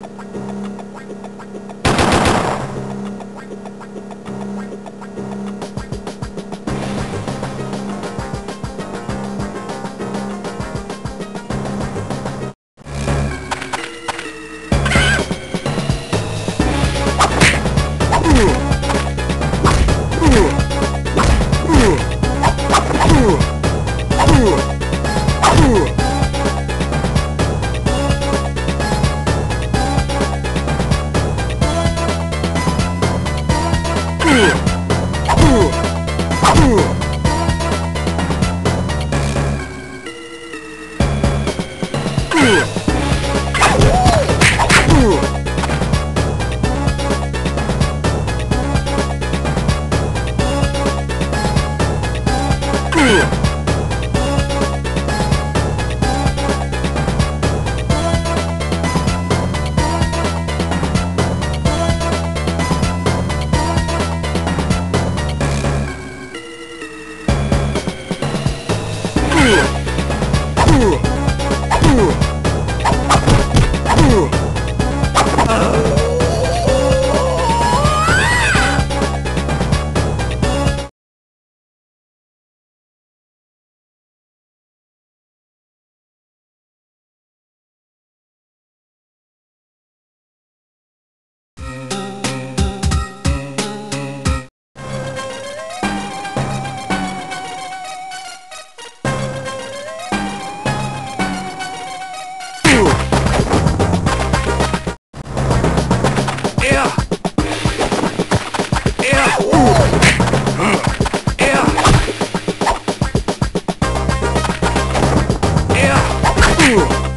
you 으 지 Brasil!